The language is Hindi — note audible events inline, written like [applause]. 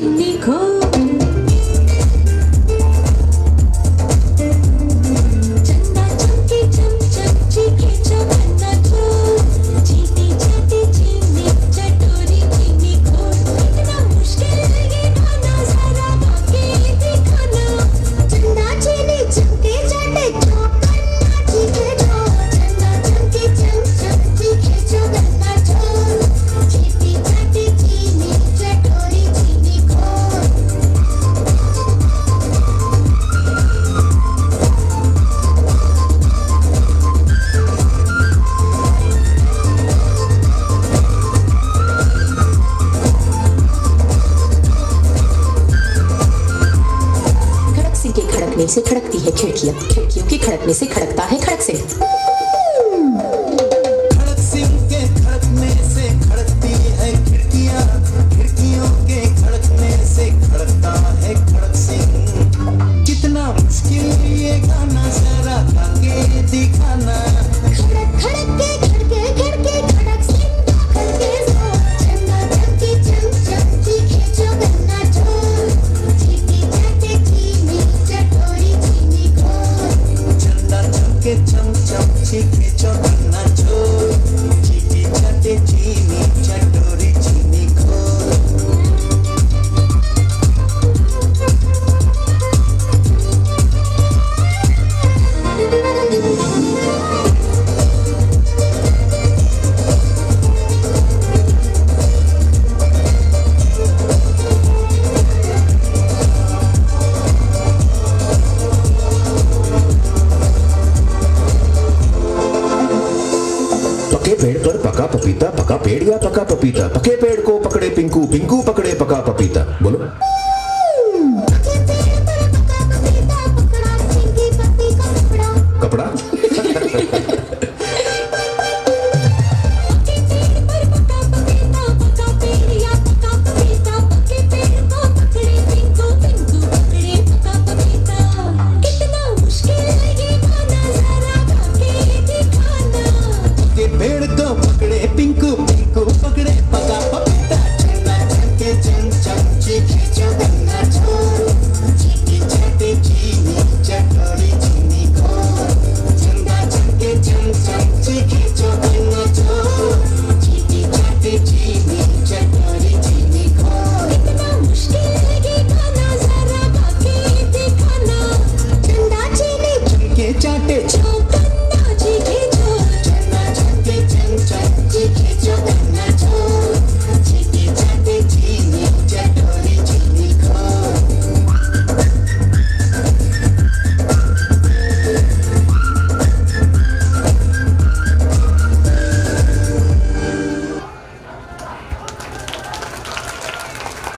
Nico. खड़कने से खड़कती है खिड़कियाँ खिड़कियों के खड़कने से खड़कता है खड़क से। me. पका पपीता पका पेड़ या पका पपीता? पके पेड़ को पकड़े पिंकू पिंकू पकड़े पका पपीता। बोलो। कपड़ा? [laughs]